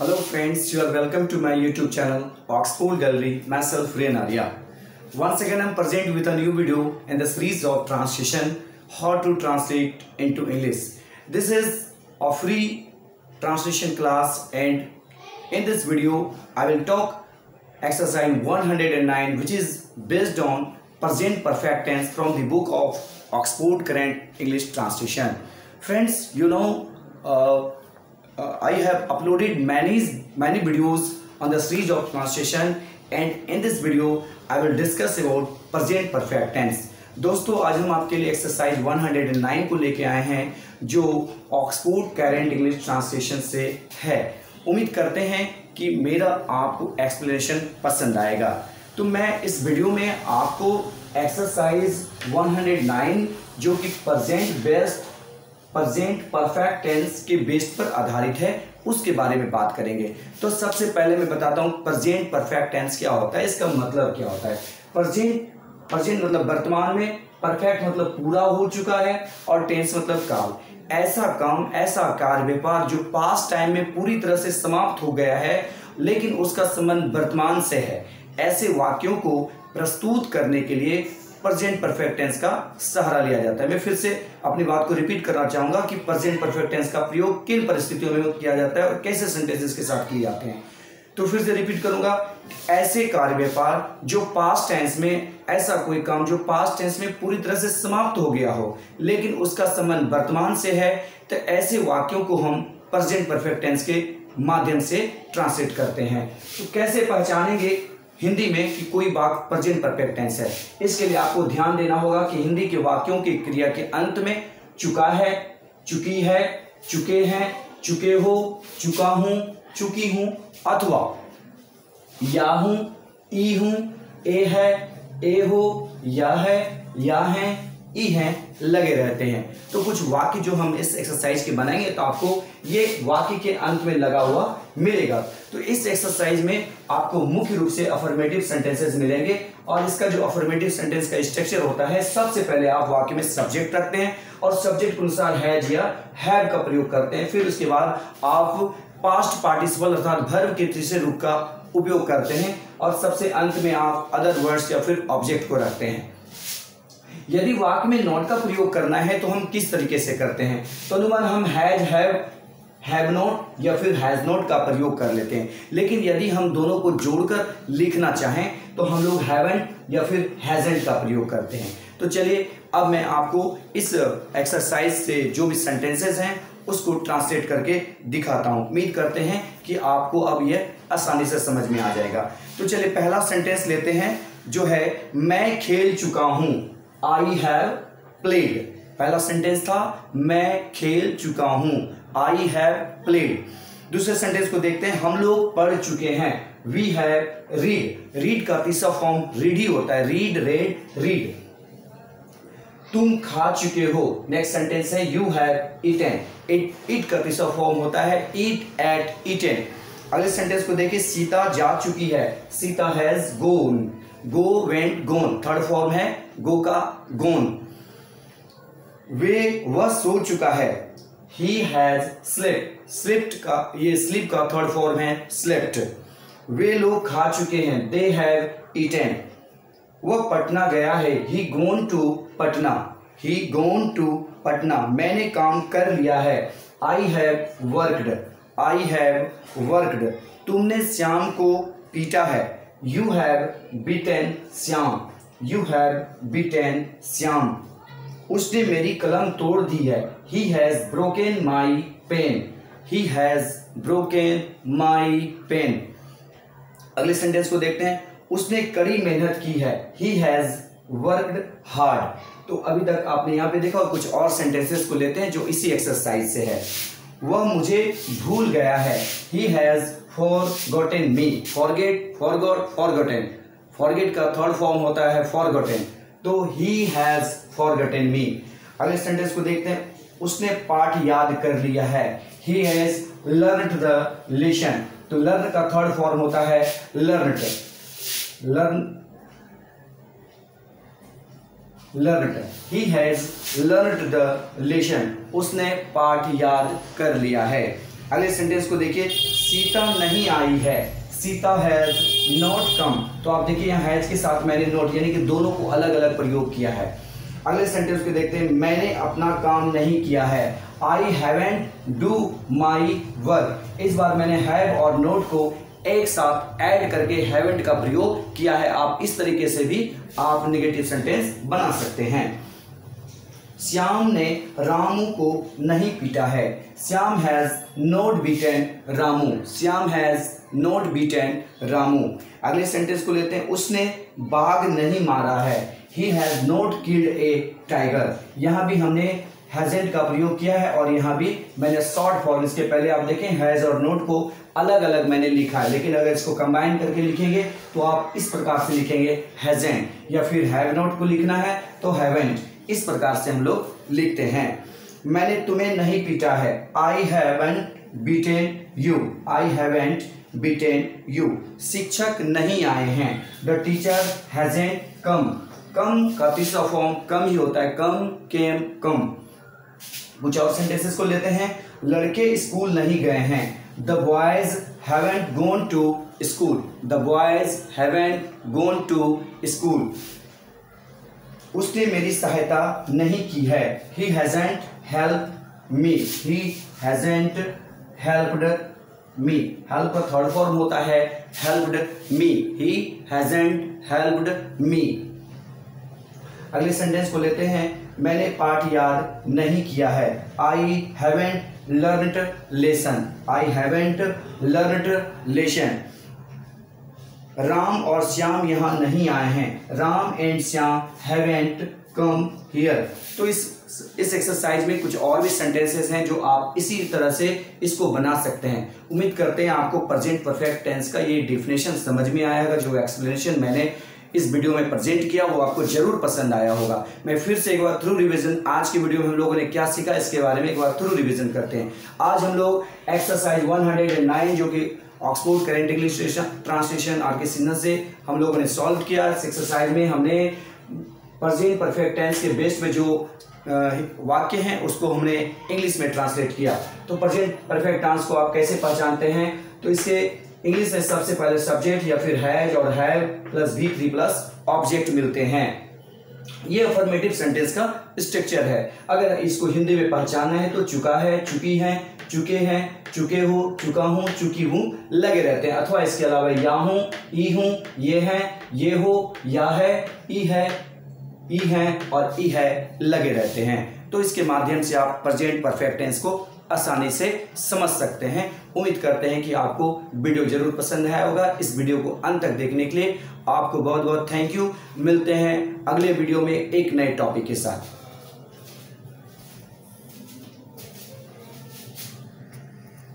Hello friends, you are welcome to my YouTube channel Oxford Gallery, myself Ray Naria. Once again I am present with a new video in the series of translation how to translate into English. This is a free translation class and in this video I will talk exercise 109 which is based on present perfect tense from the book of Oxford Current English Translation. Friends, you know uh, I have uploaded many many videos on the series of translation and in this video, I will discuss about present perfect tense. दोस्तों, आज हम आपके लिए exercise 109 को लेके आए हैं, जो ऑक्सफोर्ड कैरेंट इंग्लिश ट्रांसलेशन से है उम्मीद करते हैं कि मेरा आपको एक्सप्लेनेशन पसंद आएगा तो मैं इस वीडियो में आपको एक्सरसाइज 109 जो कि present best present perfect tense के बेस पर आधारित है, उसके बारे में बात करेंगे। तो सबसे पहले मैं बताता हूँ प्रेजेंट परफेक्ट टेंस क्या होता है, इसका मतलब क्या होता है। प्रेजेंट प्रेजेंट मतलब वर्तमान में परफेक्ट मतलब पूरा हो चुका है, और टेंस मतलब काल। ऐसा काम ऐसा कार्य व्यापार जो पास टाइम में पूरी तरह से समाप्त हो गया है, लेकिन उसका संबंध वर्तमान से है। ऐसे वाक्यों को प्रस्तुत करने के लिए प्रेजेंट परफेक्ट टेंस का सहारा लिया जाता है। मैं फिर से अपनी बात को रिपीट करना चाहूँगा कि प्रेजेंट परफेक्ट टेंस का प्रयोग किन परिस्थितियों में किया जाता है और कैसे सेंटेंसेस के साथ किए जाते हैं। तो फिर से रिपीट करूँगा, ऐसे कार्य व्यापार जो पास्ट टेंस में, ऐसा कोई काम जो पास्ट टेंस में पूरी तरह से समाप्त हो गया हो, लेकिन उसका संबंध वर्तमान से है तो ऐसे वाक्यों को हम प्रेजेंट परफेक्ट टेंस के माध्यम से ट्रांसलेट करते हैं। तो कैसे पहचानेंगे? हिंदी में कि कोई बात प्रेजेंट परफेक्ट टेंस है। इसके लिए आपको ध्यान देना होगा कि हिंदी के वाक्यों की क्रिया के अंत में चुका है, चुकी है, चुके हैं, चुके हो, चुका हूँ, चुकी हूँ, अथवा या हूँ, ई हूँ, ए है, ए हो, या है या है ई हैं, लगे रहते हैं। तो कुछ वाक्य जो हम इस एक्सरसाइज के बनाएँगे तो आपको ये वाक्य के अंत में लगा हुआ मिलेगा। तो इस एक्सरसाइज में आपको मुख्य रूप से अफर्मेटिव सेंटेंसेस मिलेंगे और इसका जो अफर्मेटिव सेंटेंस का स्ट्रक्चर होता है, सबसे पहले आप वाक्य में सब्जेक्ट रखते हैं और सब्जेक्ट के अनुसार हैज़ या हैव का प्रयोग करते हैं। फिर उसके बाद आप पास्ट पार्टिसिपल अर्थात भर्व के तीसरे रूप का उपयोग करते हैं और सबसे अंत में आप अदर वर्ड्स या फिर ऑब्जेक्ट को रखते हैं। यदि वाक्य में नॉट का प्रयोग करना है तो हम किस तरीके से करते हैं? तो अनुमान, हम हैज़ हैव हैव नोट या फिर हैज़ नोट का प्रयोग कर लेते हैं। लेकिन यदि हम दोनों को जोड़कर लिखना चाहें तो हम लोग हैवेंट या फिर हैजेंट का प्रयोग करते हैं। तो चलिए, अब मैं आपको इस एक्सरसाइज से जो भी सेंटेंसेस हैं, उसको ट्रांसलेट करके दिखाता हूँ। उम्मीद करते हैं कि आपको अब यह आसानी से समझ में आ जाएगा। तो चलिए, पहला सेंटेंस लेते हैं, जो है, मैं खेल चुका हूँ। आई हैव प्लेड पहला सेंटेंस था, मैं खेल चुका हूँ। आई हैव प्लेड दूसरे सेंटेंस को देखते हैं, हम लोग पढ़ चुके हैं। वी हैव रीड रीड का तीसरा फॉर्म रीड ही होता है। रीड रेड रीड तुम खा चुके हो। नेक्स्ट सेंटेंस है you have eaten it it का तीसरा फॉर्म होता है ईट एट ईटेन अगले सेंटेंस को देखिए सीता जा चुकी है। Sita has gone go went gone third form है, गो का गोन। वे, वह सो चुका है। ही हैज़ स्लिप्ट स्लिप्ट का, ये स्लिप का थर्ड फॉर्म है स्लिप्ट वे लोग खा चुके हैं दे हैव ईटेन वह पटना गया है he gone to Patna. He gone to Patna. मैंने काम कर लिया है। I have worked I have worked तुमने श्याम को पीटा है। You have beaten Shyam you have beaten Shyam उसने मेरी कलम तोड़ दी है। He has broken my pen he has broken my pen अगले सेंटेंस को देखते हैं। उसने कड़ी मेहनत की है। ही हैज़ वर्कड हार्ड तो अभी तक आपने यहाँ पे देखा और कुछ और सेंटेंसेस को लेते हैं जो इसी एक्सरसाइज से है। वह मुझे भूल गया है। He has forgotten me forget forgot forgotten forget का थर्ड फॉर्म होता है फॉरगोटेन तो ही हैज़ फॉरगोटेन मी अगले सेंटेंस को देखते हैं। उसने पाठ याद कर लिया है। He has learn the lesson तो लर्न का थर्ड फॉर्म होता है learn learn learn he has learn the lesson उसने पाठ याद कर लिया है। अगले सेंटेंस को देखिए, सीता नहीं आई है। सीता हैज़ नॉट कम तो आप देखिए यहाँ हैज़ के साथ मैंने नोट यानी कि दोनों को अलग अलग प्रयोग किया है। अगले सेंटेंस को देखते हैं, मैंने अपना काम नहीं किया है। I haven't do my work इस बार मैंने हैव और नोट को एक साथ ऐड करके हैवेंट का प्रयोग किया है। आप इस तरीके से भी आप निगेटिव सेंटेंस बना सकते हैं। श्याम ने रामू को नहीं पीटा है। Shyam has not beaten Ramu. Shyam has not beaten Ramu. अगले सेंटेंस को लेते हैं। उसने बाघ नहीं मारा है। He has not killed a tiger यहाँ भी हमने हैजेंट का प्रयोग किया है और यहाँ भी मैंने शॉर्ट फॉर्म इसके पहले आप देखें हैज़ और नोट को अलग अलग मैंने लिखा है। लेकिन अगर इसको कंबाइन करके लिखेंगे तो आप इस प्रकार से लिखेंगे हैजेंट या फिर हैव नोट को लिखना है तो हैवेंट इस प्रकार से हम लोग लिखते हैं। मैंने तुम्हें नहीं पीटा है। I haven't beaten you I haven't beaten you शिक्षक नहीं आए हैं। द टीचर हैजेंट कम कम का तीसरा फॉर्म कम ही होता है। कम केम कम कुछ और सेंटेंसेस को लेते हैं। लड़के स्कूल नहीं गए हैं। The boys haven't gone to school the boys haven't gone to school उसने मेरी सहायता नहीं की है। He hasn't help me he hasn't helped me help third form होता है helped me he hasn't helped मी अगले सेंटेंस को लेते हैं। मैंने पाठ याद नहीं किया है। I haven't learned lesson I haven't learned lesson Ram और श्याम यहाँ नहीं आए हैं। Ram and Shyam haven't come here तो इस इस एक्सरसाइज में कुछ और भी सेंटेंसेस हैं जो आप इसी तरह से इसको बना सकते हैं। उम्मीद करते हैं आपको प्रेजेंट परफेक्ट टेंस का ये डिफिनेशन समझ में आया होगा। जो एक्सप्लेनेशन मैंने इस वीडियो में प्रेजेंट किया, वो आपको ज़रूर पसंद आया होगा। मैं फिर से एक बार थ्रू रिवीजन आज की वीडियो में हम लोगों ने क्या सीखा, इसके बारे में एक बार थ्रू रिवीजन करते हैं। आज हम लोग एक्सरसाइज 109 जो कि Oxford current English translation R K Sinha से हम लोगों ने सॉल्व किया। इस एक्सरसाइज में हमने प्रेजेंट परफेक्ट टेंस के बेस में जो वाक्य हैं, उसको हमने इंग्लिश में ट्रांसलेट किया। तो प्रेजेंट परफेक्ट टेंस को आप कैसे पहचानते हैं? तो इसके इंग्लिश में सबसे पहले सब्जेक्ट या फिर हैज़ और have plus B three plus object मिलते हैं। ये अफर्मेटिव सेंटेंस का स्ट्रक्चर है। अगर इसको हिंदी में पहचानना है तो चुका है, चुकी है, चुके हैं, चुके हो, चुका हूँ, चुकी हूँ, लगे रहते हैं। अथवा इसके अलावा या हूँ, ई हूँ, ये है, ये हो, या है, ई है ई है और ई है, लगे रहते हैं। तो इसके माध्यम से आप प्रेजेंट परफेक्ट टेंस को आसानी से समझ सकते हैं। उम्मीद करते हैं कि आपको वीडियो ज़रूर पसंद आया होगा। इस वीडियो को अंत तक देखने के लिए आपको बहुत बहुत थैंक यू। मिलते हैं अगले वीडियो में एक नए टॉपिक के साथ।